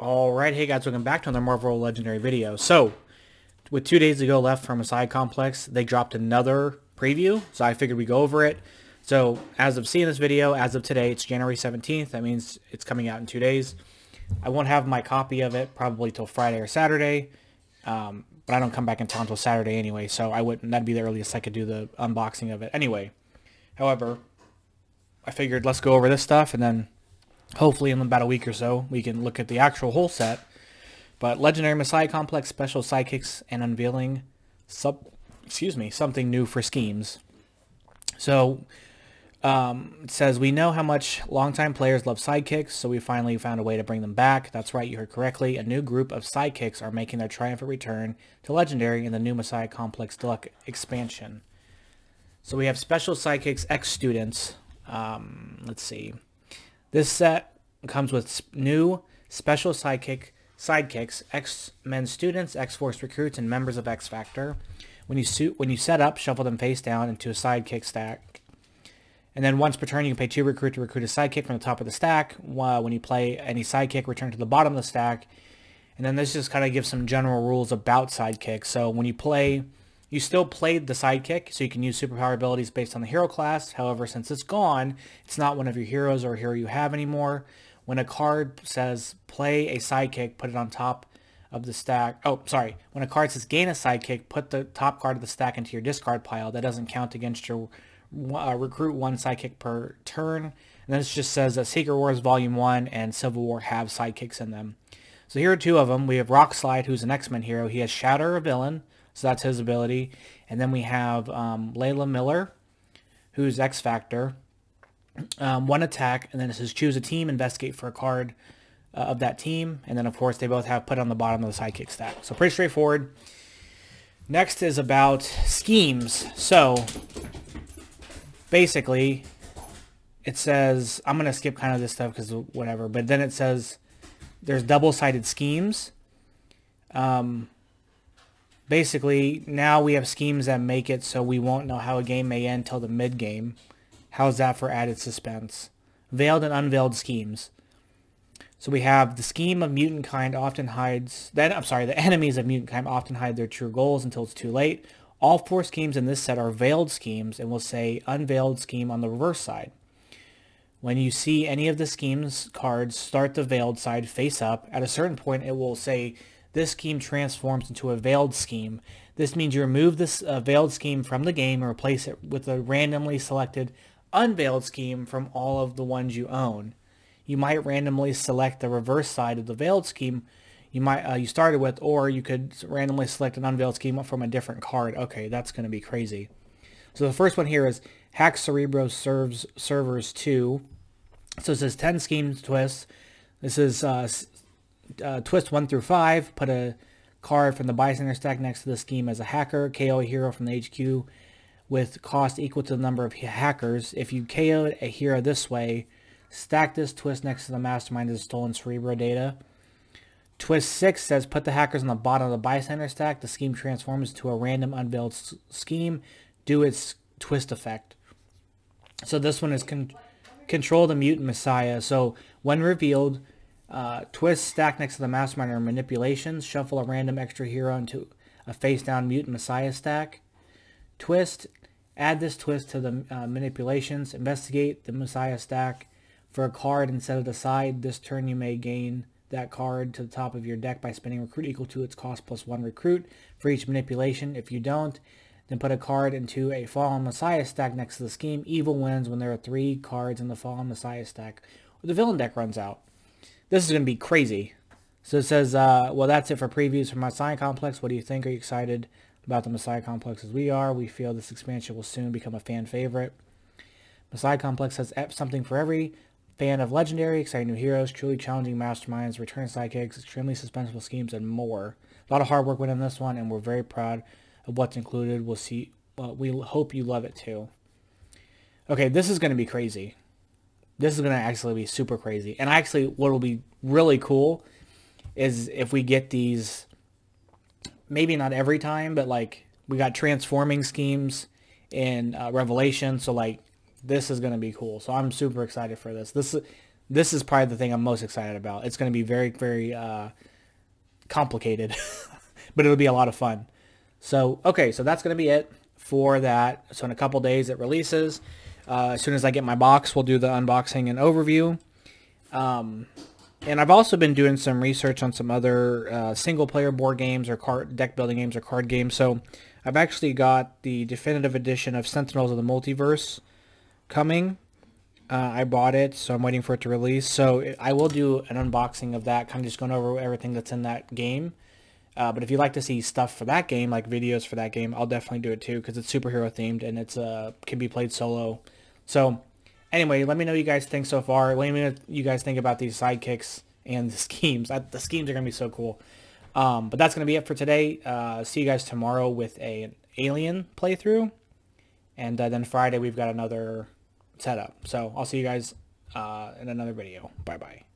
Alright, hey guys, welcome back to another Marvel Legendary video. So, with two days to go left from Messiah Complex, they dropped another preview, so I figured we go over it. So, as of seeing this video, as of today, it's January 17th, that means it's coming out in two days. I won't have my copy of it probably till Friday or Saturday, um, but I don't come back in town until Saturday anyway, so I wouldn't, that'd be the earliest I could do the unboxing of it anyway. However, I figured let's go over this stuff and then hopefully in about a week or so, we can look at the actual whole set. But Legendary Messiah Complex Special Sidekicks and Unveiling sub, excuse me, something new for schemes. So um, it says, we know how much longtime players love sidekicks, so we finally found a way to bring them back. That's right, you heard correctly. A new group of sidekicks are making their triumphant return to Legendary in the new Messiah Complex Deluxe expansion. So we have Special Sidekicks X students. Um, let's see. This set comes with new special sidekick sidekicks, X-Men students, X-Force recruits, and members of X-Factor. When you suit, when you set up, shuffle them face down into a sidekick stack. And then once per turn, you can pay two recruit to recruit a sidekick from the top of the stack. When you play any sidekick, return to the bottom of the stack. And then this just kind of gives some general rules about sidekicks. So when you play you still played the sidekick, so you can use superpower abilities based on the hero class. However, since it's gone, it's not one of your heroes or hero you have anymore. When a card says play a sidekick, put it on top of the stack. Oh, sorry. When a card says gain a sidekick, put the top card of the stack into your discard pile. That doesn't count against your uh, recruit one sidekick per turn. And then it just says that Secret Wars Volume 1 and Civil War have sidekicks in them. So here are two of them. We have Rockslide, who's an X-Men hero. He has Shatter, a villain. So that's his ability. And then we have um, Layla Miller, who's X Factor. Um, one attack, and then it says choose a team, investigate for a card uh, of that team. And then, of course, they both have put on the bottom of the sidekick stack. So pretty straightforward. Next is about schemes. So basically, it says, I'm going to skip kind of this stuff because whatever, but then it says there's double-sided schemes. Um, basically, now we have schemes that make it so we won't know how a game may end till the mid-game. How's that for added suspense? Veiled and unveiled schemes. So we have the scheme of mutant kind often hides, then I'm sorry, the enemies of mutant kind often hide their true goals until it's too late. All four schemes in this set are veiled schemes and we'll say unveiled scheme on the reverse side. When you see any of the schemes cards start the veiled side face up, at a certain point it will say this scheme transforms into a veiled scheme. This means you remove this uh, veiled scheme from the game and replace it with a randomly selected unveiled scheme from all of the ones you own. You might randomly select the reverse side of the veiled scheme you might uh, you started with, or you could randomly select an unveiled scheme from a different card. Okay, that's going to be crazy. So the first one here is Hack Cerebro serves servers 2. So it says 10 schemes twists. This is uh, uh, twist 1 through 5, put a card from the bystander stack next to the scheme as a hacker, KO hero from the HQ with cost equal to the number of hackers. If you KO'd a hero this way, stack this twist next to the mastermind as stolen Cerebro data. Twist 6 says put the hackers on the bottom of the bystander stack. The scheme transforms to a random unveiled scheme. Do its twist effect. So this one is con control the mutant messiah. So when revealed, uh, twist stack next to the mastermind or manipulations. Shuffle a random extra hero into a face down mutant messiah stack. Twist. Add this twist to the uh, manipulations. Investigate the messiah stack for a card and set it aside. This turn you may gain that card to the top of your deck by spending recruit equal to its cost plus one recruit for each manipulation. If you don't, then put a card into a Fallen Messiah stack next to the scheme. Evil wins when there are three cards in the Fallen Messiah stack. Or the villain deck runs out. This is going to be crazy. So it says, uh, well, that's it for previews for Messiah Complex. What do you think? Are you excited about the Messiah Complex as we are? We feel this expansion will soon become a fan favorite. Messiah Complex has something for every fan of Legendary, exciting new heroes, truly challenging masterminds, return sidekicks, extremely suspenseful schemes, and more. A lot of hard work went in this one, and we're very proud of what's included. We'll see. We hope you love it too. Okay, this is going to be crazy. This is going to actually be super crazy. And actually, what will be really cool is if we get these, maybe not every time, but like we got transforming schemes in uh, Revelation. So like this is going to be cool. So I'm super excited for this. This this is probably the thing I'm most excited about. It's going to be very, very uh, complicated, but it'll be a lot of fun. So, okay, so that's going to be it for that. So in a couple days it releases. Uh, as soon as I get my box, we'll do the unboxing and overview. Um, and I've also been doing some research on some other uh, single-player board games or card deck building games or card games. So I've actually got the definitive edition of Sentinels of the Multiverse coming. Uh, I bought it, so I'm waiting for it to release. So I will do an unboxing of that, kind of just going over everything that's in that game. Uh, but if you'd like to see stuff for that game, like videos for that game, I'll definitely do it too because it's superhero themed and it's uh, can be played solo. So anyway, let me know what you guys think so far. Let me know what you guys think about these sidekicks and the schemes. I, the schemes are going to be so cool. Um, but that's going to be it for today. Uh, see you guys tomorrow with a, an Alien playthrough. And uh, then Friday we've got another setup. So I'll see you guys uh, in another video. Bye-bye.